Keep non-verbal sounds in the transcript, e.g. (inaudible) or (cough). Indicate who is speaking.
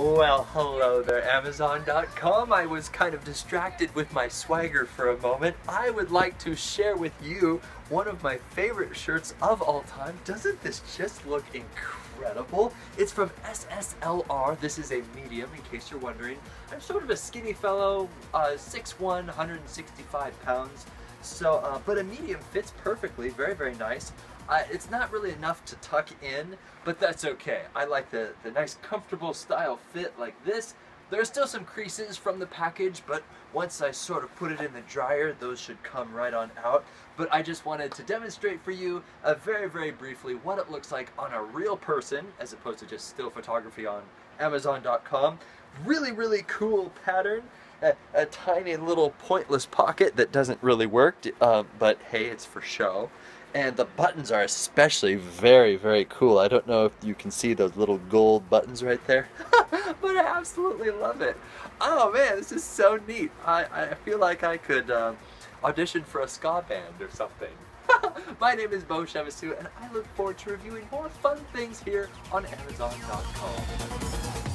Speaker 1: Well, hello there, Amazon.com. I was kind of distracted with my swagger for a moment. I would like to share with you one of my favorite shirts of all time. Doesn't this just look incredible? It's from SSLR. This is a medium, in case you're wondering. I'm sort of a skinny fellow, uh, 6'1", 165 pounds. So, uh, but a medium fits perfectly, very, very nice. Uh, it's not really enough to tuck in, but that's okay. I like the, the nice comfortable style fit like this. There are still some creases from the package, but once I sort of put it in the dryer, those should come right on out. But I just wanted to demonstrate for you uh, very, very briefly what it looks like on a real person, as opposed to just still photography on Amazon.com. Really, really cool pattern. A, a, tiny little pointless pocket that doesn't really work, uh, but hey, it's for show. And the buttons are especially very, very cool. I don't know if you can see those little gold buttons right there, (laughs) but I absolutely love it. Oh man, this is so neat. I, I feel like I could uh, audition for a ska band or something. (laughs) My name is Beau Chevassus, and I look forward to reviewing more fun things here on Amazon.com.